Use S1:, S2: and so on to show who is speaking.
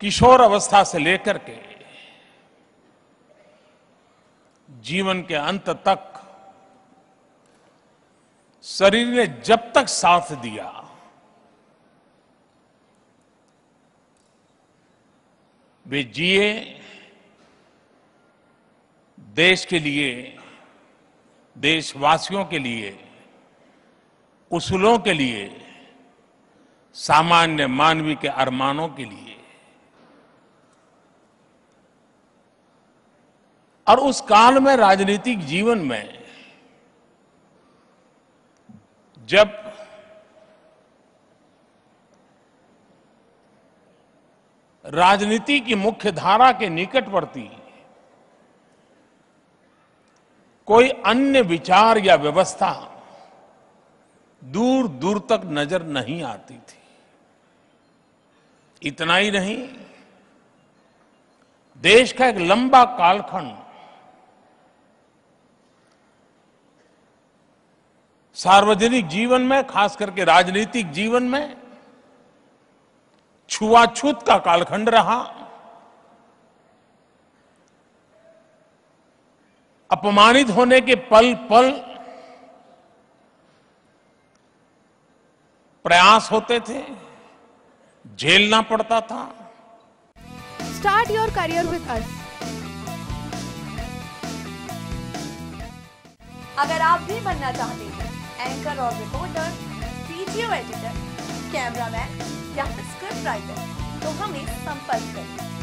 S1: किशोर अवस्था से लेकर के जीवन के अंत तक शरीर ने जब तक साथ दिया, वे जिए, देश के लिए, देशवासियों के लिए, उसूलों के लिए, सामान्य मानवी के अरमानों के लिए और उस काल में राजनीतिक जीवन में जब राजनीति की मुख्य धारा के निकटवर्ती कोई अन्य विचार या व्यवस्था दूर दूर तक नज़र नहीं आती थी। इतना ही नहीं, देश का एक लंबा कालखंड सार्वजनिक जीवन में, खास करके राजनीतिक जीवन में, छुआछूत का कालखंड रहा अपमानित होने के पल पल प्रयास होते थे, झेलना पड़ता था
S2: start your career with us.
S3: अगर आप भी बनना चाहते हैं एंकर और रिपोर्टर वीडियो एडिटर कैमरामैन या फिर स्क्रिप्ट राइटर तो हमें संपर्क करें